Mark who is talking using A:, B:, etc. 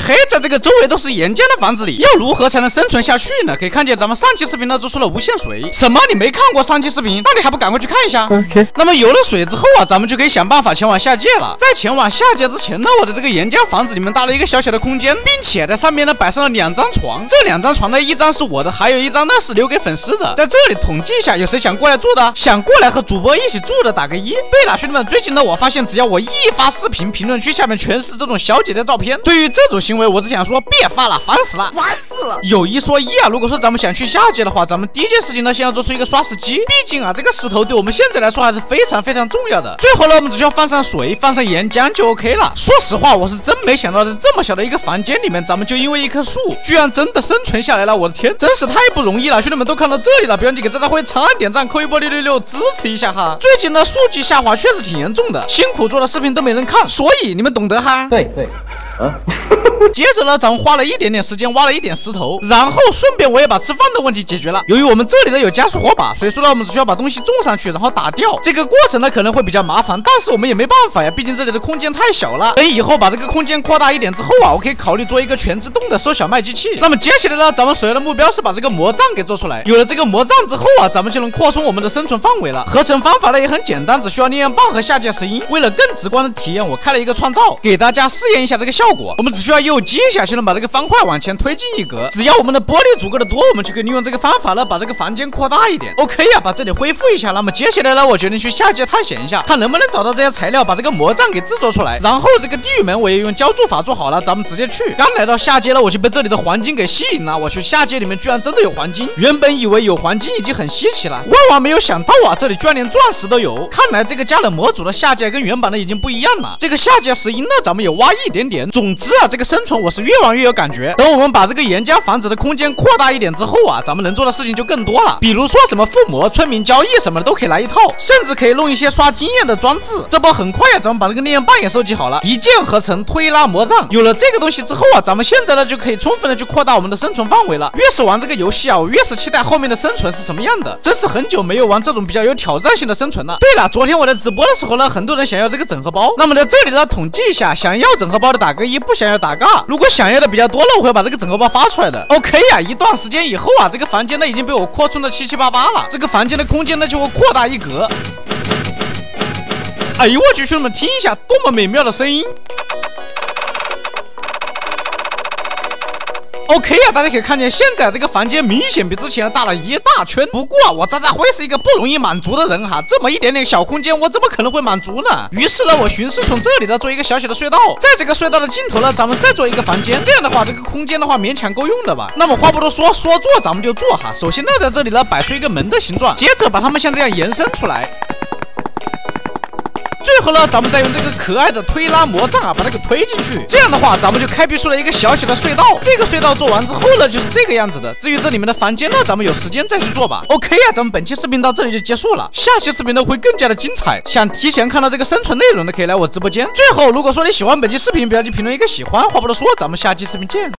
A: 嘿嘿，在这个周围都是岩浆的房子里，要如何才能生存下去呢？可以看见咱们上期视频呢做出了无限水。什么？你没看过上期视频？那你还不赶快去看一下
B: ？OK。
A: 那么有了水之后啊，咱们就可以想办法前往下界了。在前往下界之前呢，我的这个岩浆房子里面搭了一个小小的空间，并且在上面呢摆上了两张床。这两张床呢，一张是我的，还有一张呢是留给粉丝的。在这里统计一下，有谁想过来住的？想过来和主播一起住的，打个一。对了，兄弟们，最近呢，我发现只要我一发视频，评论区下面全是这种小姐姐照片。对于这种行为，我只想说别发了，烦死了，
B: 烦死了。
A: 有一说一啊，如果说咱们想去下界的话，咱们第一件事情呢，先要做出一个刷石机。毕竟啊，这个石头对我们现在来说还是非常非常重要的。最后呢，我们只需要放上水，放上岩浆就 OK 了。说实话，我是真没想到，在这么小的一个房间里面，咱们就因为一棵树，居然真的生存下来了。我的天，真是太不容易了。兄弟们都看到这里了，别忘记给渣渣辉长按点赞，扣一波六六六，支持一下哈。最近呢，数据下滑确实挺严重的，辛苦做的视频都没人看，所以你们懂得哈。
B: 对对。
A: 接着呢，咱们花了一点点时间挖了一点石头，然后顺便我也把吃饭的问题解决了。由于我们这里呢有加速火把，所以说呢我们只需要把东西种上去，然后打掉。这个过程呢可能会比较麻烦，但是我们也没办法呀，毕竟这里的空间太小了。等以后把这个空间扩大一点之后啊，我可以考虑做一个全自动的收小麦机器。那么接下来呢，咱们首要的目标是把这个魔杖给做出来。有了这个魔杖之后啊，咱们就能扩充我们的生存范围了。合成方法呢也很简单，只需要烈焰棒和下界石英。为了更直观的体验，我开了一个创造，给大家试验一下这个效效果。我们只需要右击一下就能把这个方块往前推进一格，只要我们的玻璃足够的多，我们就可以利用这个方法呢，把这个房间扩大一点。OK 呀，把这里恢复一下。那么接下来呢，我决定去下界探险一下，看能不能找到这些材料，把这个魔杖给制作出来。然后这个地狱门我也用浇筑法做好了，咱们直接去。刚来到下界呢，我就被这里的黄金给吸引了。我去下界里面居然真的有黄金，原本以为有黄金已经很稀奇了，万万没有想到啊，这里居然连钻石都有。看来这个加了模组的下界跟原版的已经不一样了。这个下界石英呢，咱们也挖一点点。总之啊，这个生存我是越玩越有感觉。等我们把这个岩浆房子的空间扩大一点之后啊，咱们能做的事情就更多了。比如说什么附魔、村民交易什么的都可以来一套，甚至可以弄一些刷经验的装置。这波很快呀，咱们把这个烈焰棒也收集好了，一键合成推拉魔杖。有了这个东西之后啊，咱们现在呢就可以充分的去扩大我们的生存范围了。越是玩这个游戏啊，我越是期待后面的生存是什么样的。真是很久没有玩这种比较有挑战性的生存了。对了，昨天我在直播的时候呢，很多人想要这个整合包。那么在这里呢，统计一下，想要整合包的打个一，不想要打尬。如果想要的比较多了，我会把这个整合包发出来的。OK 呀，一段时间以后啊，这个房间呢已经被我扩充的七七八八了，这个房间的空间呢就会扩大一格。哎呦我去，兄弟们听一下，多么美妙的声音！OK 啊，大家可以看见，现在这个房间明显比之前要大了一大圈。不过啊，我渣渣辉是一个不容易满足的人哈，这么一点点小空间，我怎么可能会满足呢？于是呢，我寻思从这里呢做一个小小的隧道，在这个隧道的尽头呢，咱们再做一个房间。这样的话，这个空间的话勉强够用了吧？那么话不多说，说做咱们就做哈。首先呢，在这里呢摆出一个门的形状，接着把它们像这样延伸出来。最后呢，咱们再用这个可爱的推拉魔杖啊，把它给推进去。这样的话，咱们就开辟出了一个小小的隧道。这个隧道做完之后呢，就是这个样子的。至于这里面的房间呢，咱们有时间再去做吧。OK 啊，咱们本期视频到这里就结束了。下期视频呢会更加的精彩。想提前看到这个生存内容的，可以来我直播间。最后，如果说你喜欢本期视频，不要去评论一个喜欢。话不多说，咱们下期视频见。